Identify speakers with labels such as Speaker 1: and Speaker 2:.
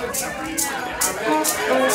Speaker 1: I'm